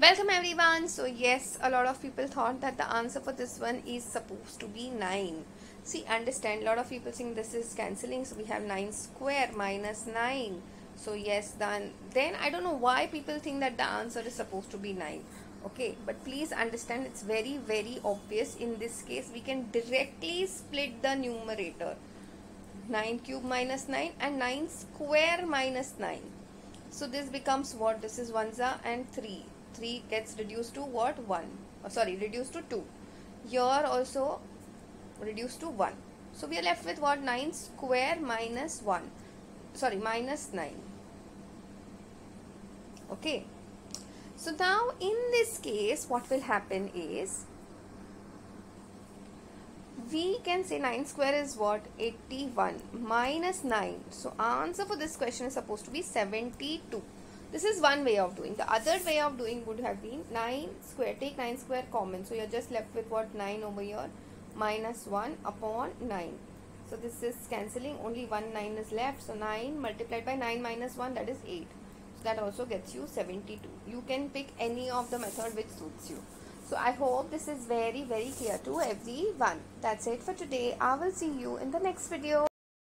Welcome everyone. So yes, a lot of people thought that the answer for this one is supposed to be 9. See, understand, a lot of people think this is cancelling. So we have 9 square minus 9. So yes, then, then I don't know why people think that the answer is supposed to be 9. Okay, but please understand it's very very obvious. In this case, we can directly split the numerator. 9 cube minus 9 and 9 square minus 9. So this becomes what? This is 1 and 3 3 gets reduced to what? 1 oh, sorry reduced to 2 here also reduced to 1 so we are left with what? 9 square minus 1 sorry minus 9 okay. So now in this case what will happen is we can say 9 square is what? 81 minus 9 so answer for this question is supposed to be 72 this is one way of doing. The other way of doing would have been 9 square. Take 9 square common. So you're just left with what? 9 over here minus 1 upon 9. So this is cancelling. Only 1 9 is left. So 9 multiplied by 9 minus 1 that is 8. So that also gets you 72. You can pick any of the method which suits you. So I hope this is very very clear to everyone. That's it for today. I will see you in the next video.